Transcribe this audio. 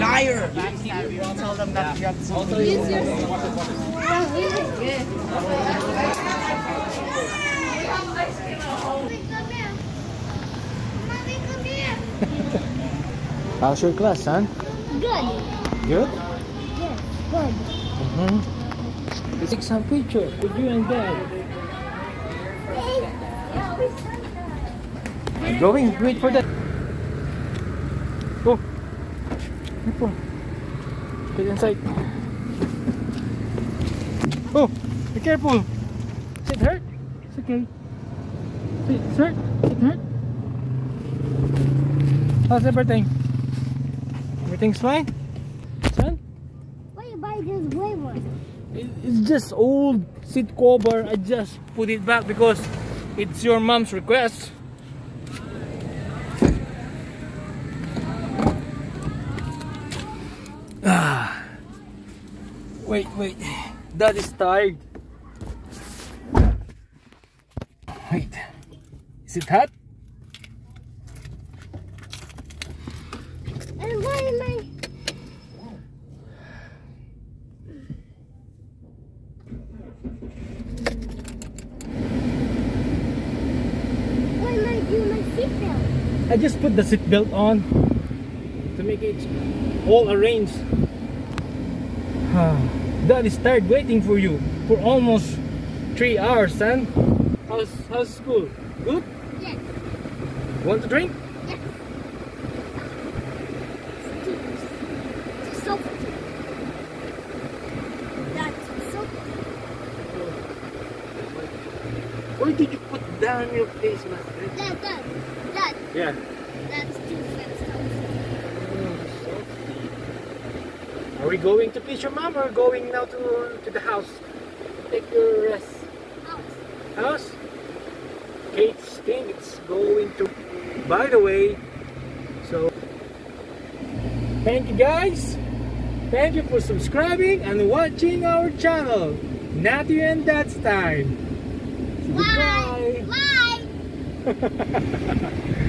Liar! Tell them that you have to How's your class, son? Good. Good? Yes, good. Mm-hmm. Let's take some pictures with you and dad. Going? Wait for that. Go. Careful. Get inside. Oh, be careful. Is it hurt? It's okay. It's hurt? It hurt? How's everything? Everything's fine? Son? Why you buy this blue one? It- It's just old seat cover. I just put it back because it's your mom's request. Wait, wait. Dad is tired. Wait. Is it hot? And why am I? Why am I doing my seatbelt? I just put the seat belt on to make it all arranged. Dad is tired waiting for you for almost three hours, son. How's how's school? Good? Yes. Want to drink? Yes. It's soft. That's soft. Why did you put down your face mask? Dad, Dad, Dad, Yeah. that's too fast. We going to pitch your mom or going now to to the house? Take your rest. House. House? Kate's King is going to by the way. So thank you guys. Thank you for subscribing and watching our channel. Natty and Dad's time. Bye. Bye. Goodbye.